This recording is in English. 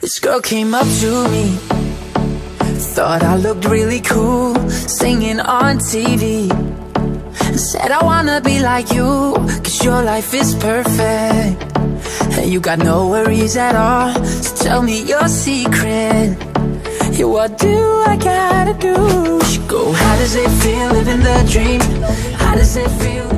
This girl came up to me Thought I looked really cool Singing on TV Said I wanna be like you Cause your life is perfect And you got no worries at all So tell me your secret Yeah, what do I gotta do? She go, how does it feel living the dream? How does it feel?